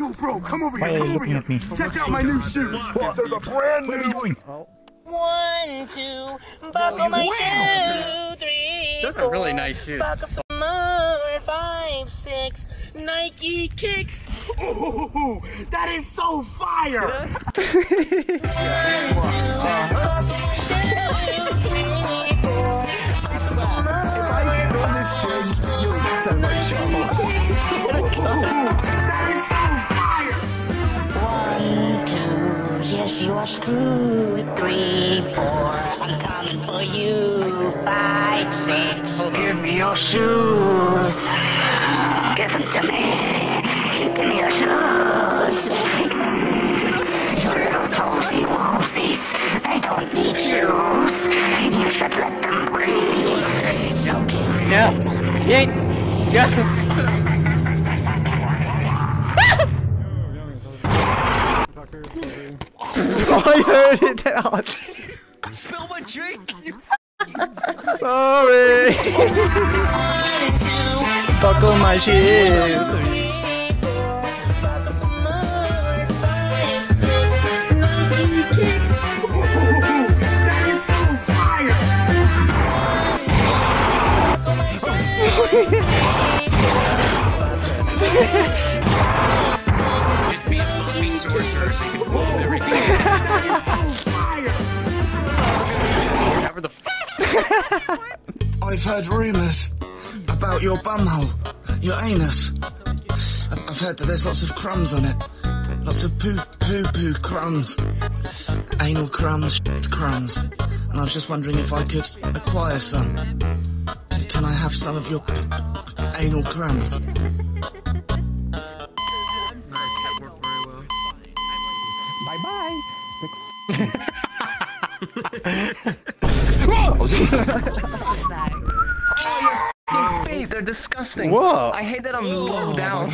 Yo, bro, come over here. are Come over here. me? Check out my new shoes. They're the brand Where are you new. going? Oh. One, two, buckle my shoe, three, Those are really nice shoes. Buckle some more, five, six, Nike kicks. Ooh, that is so fire. That is so you are screwed. Three, four, I'm coming for you. Five, six, give me your shoes. Give them to me. Give me your shoes. Your little toesy woesies, they don't need shoes. You should let them breathe. Yeah. Yeah. Yeah. I heard it that out. Spill my drink. Sorry. Buckle my shoe. That I've heard rumours about your bumhole, your anus. I've I've heard that there's lots of crumbs on it. Lots of poo poo poo crumbs. Anal crumbs, shit crumbs. And I was just wondering if I could acquire some. Can I have some of your anal crumbs? Nice, that worked very well. Bye bye. Fucking feet, they're disgusting. What? I hate that I'm low down.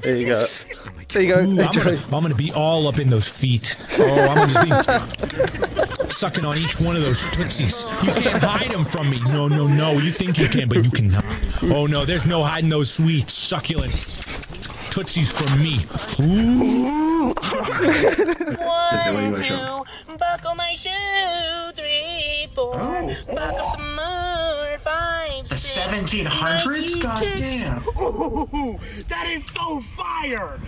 There you go. There you go. Ooh, I'm, gonna, I'm gonna be all up in those feet. Oh, I'm gonna just be sucking on each one of those tootsies. You can't hide them from me. No, no, no. You think you can, but you cannot. Oh no, there's no hiding those sweet, succulent tootsies from me. Ooh. One, two, buckle my shoe. Three, four, oh. buckle some more. Five, The six, 1700s? God damn. Ooh, that is so fire.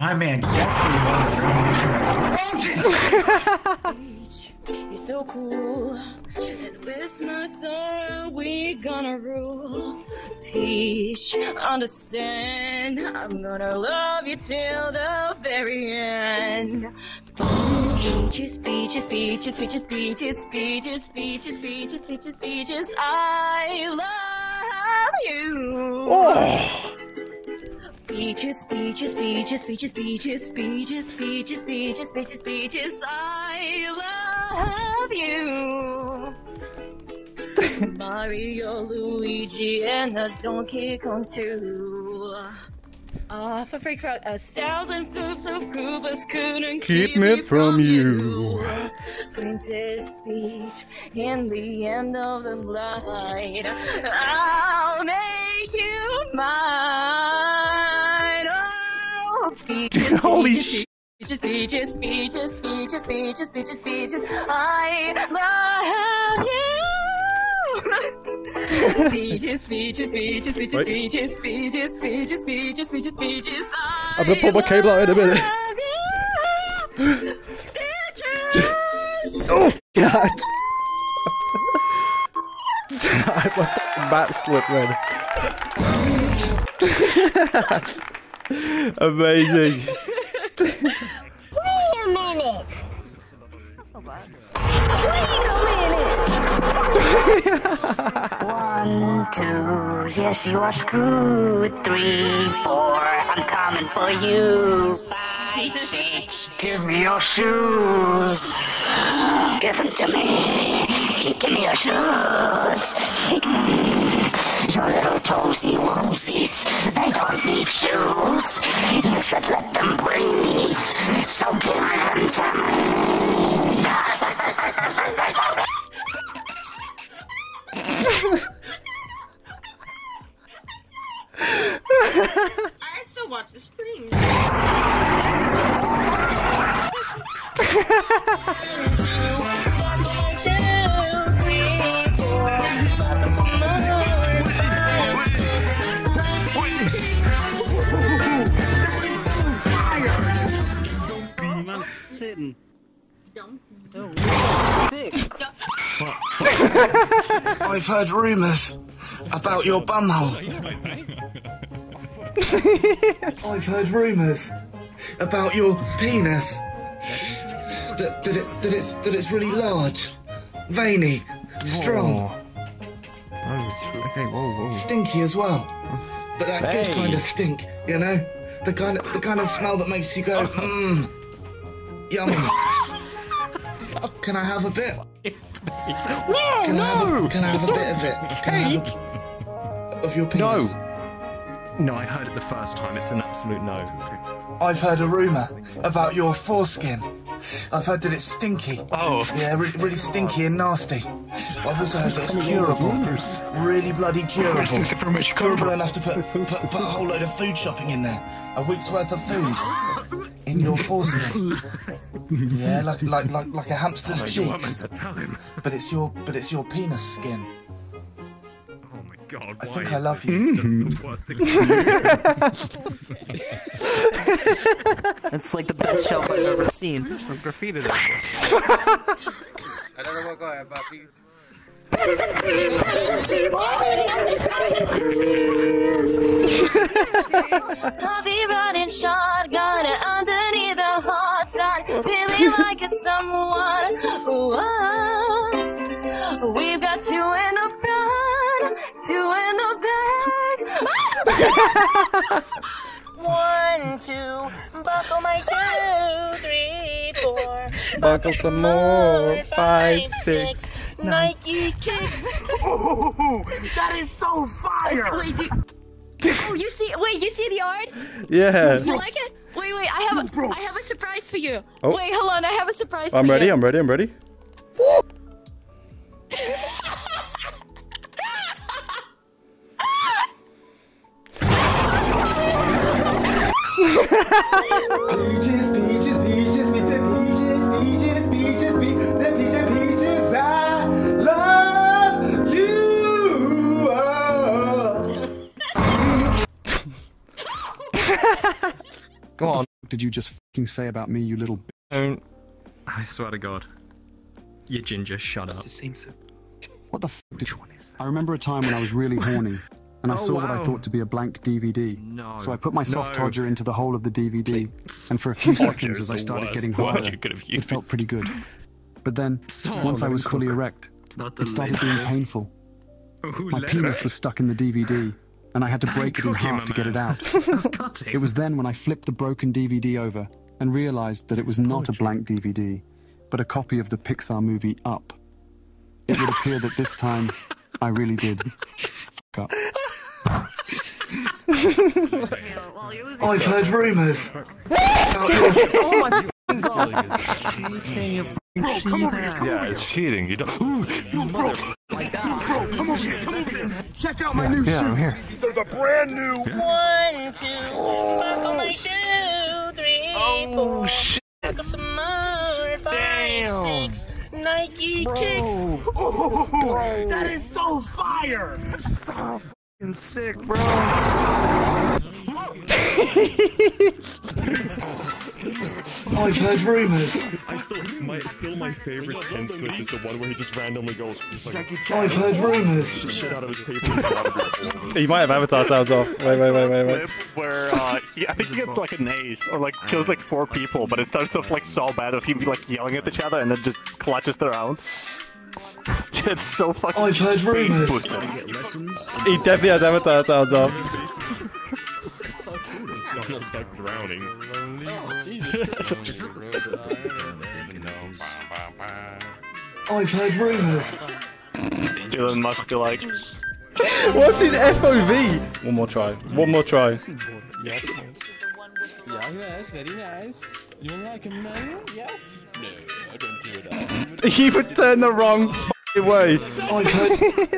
My man definitely won the revolution. Oh, You're so cool. And with my sorrow, we gonna rule. Peach, understand. I'm gonna love you till the very. Peaches, peaches, peaches, peaches, peaches, peaches, peaches, peaches, peaches, peaches. I love you. Oh. Peaches, peaches, peaches, peaches, peaches, peaches, peaches, peaches, peaches, peaches. I love you. Mario, Luigi, and the Donkey Kong too. Ah, for freak out, a thousand troops of Koopas couldn't Keep me from you. Princess Peach, in the end of the line, I'll make you mine. Oh, peaches, Holy peaches, sh- Peaches, peaches, peaches, peaches, peaches, peaches, peaches, I love you. Peaches, peaches, peaches, peaches, Wait. peaches, peaches, peaches, peaches, peaches, peaches, I I'm gonna pull my cable out in a minute. love oh, you. Peaches. Oh God! I my fucking bat slipped then. Amazing. Wait a minute. One, two, yes, you are screwed. Three, four, I'm coming for you. Five, six, give me your shoes. Give them to me. Give me your shoes. Your little toesy woesies, they don't need shoes. You should let them breathe. So give them to me. Heard rumours about your bumhole. I've heard rumours about your penis. That, that, it, that, it's, that it's really large, veiny, strong, oh, Okay, whoa, whoa. stinky as well. But that good kind of stink, you know? The kind of, the kind of smell that makes you go, mmm, yummy. Can I have a bit? Can I have a, can I have a bit of it? Can I have a, of your penis? No, No, I heard it the first time. It's an absolute no. I've heard a rumour about your foreskin. I've heard that it's stinky. Oh. Yeah, re- really stinky and nasty. I've also heard that it's curable. Really bloody curable. Curable enough to put, put, put a whole load of food shopping in there. A week's worth of food. In your foreskin. Yeah, like like like like a hamster's Oh, cheeks. to tell him. But it's your but it's your penis skin. Oh my god. I why think I love you. just the worst? It's like the best shelf I've ever seen. Some graffiti there. I don't know what guy, papi. I'll be riding shotgun underneath the hot sun, feeling like it's someone. Whoa. We've got two in the front, two in the back. One, two, buckle my shoe. Three, four, Buckle some more. Five, six. Nike kicks. Ooh, that is so fire! Wait, do. Oh, you see? Wait, you see the art? Yeah. You like it? Wait, wait. I have a, I have a surprise for you. Oh. Wait, hold on. I have a surprise. I'm for ready. You. I'm ready. I'm ready. Did you just fucking say about me, you little bitch? Don't. I swear to God. You ginger, shut up. What the f did I remember a time when I was really horny, and I Oh, saw what I thought to be a blank DVD. No. So I put my soft No. todger into the hole of the DVD, and for a few seconds as I started worst getting word harder, you could have it felt pretty good. But then, Stop. once I was fully erect, it started being painful. My penis was stuck in the DVD, and I had to break it in half to my get it out. It was then when I flipped the broken DVD over and realized that it was not a blank DVD, but a copy of the Pixar movie Up. It would appear that this time I really did fuck up. I've heard rumours about your Oh my f***ing god. Bro, come over here. Yeah, it's cheating. You don't. Ooh, Yo, bro. Like that. Bro, come over here. Come over here. Check out my new yeah, shoes. I'm here. They're the brand new. One, two, buckle my shoe. Three, Oh, four, shit. buckle some more. Five, six, Nike kicks. Ooh, that is so fire. So fucking sick, bro. I've heard rumours. I still, my, still my favorite Ken's clip is the one where he just randomly goes, like, I've heard rumours. shit out of his paper. and out of his balls. He might have avatar sounds off. Wait, wait, wait, wait, wait. where uh, he, I think he gets like an ace or like kills like four people, but it starts off like so bad of him like yelling at each other and then just clutches around. it's so fucking. I've heard rumours. He definitely has avatar sounds off. He's not like drowning. I've heard rumours. Dylan must be like. What's his FOV? One more try. One more try. Yes. Yeah, yes, very nice. You like a man? Yes? No, I don't do that. He would turn the wrong way. Because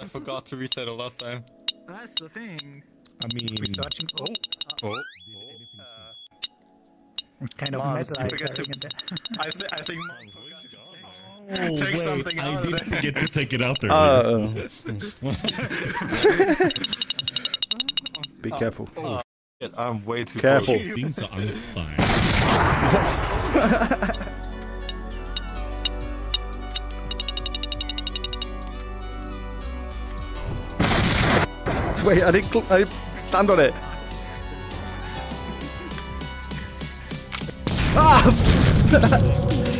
I forgot to reset it last time. That's the thing. I mean, Researching. Oh. Uh, oh. Kind of Mars, meta. you forget to- I, th- I think. Oh, Take wait, something I out of did there. forget to take it out there. Uh, oh. later. Be careful. Oh, oh, shit, I'm way too Careful. close. Things are on fire. Wait, I didn't. Cl- I didn't stand on it. Ah!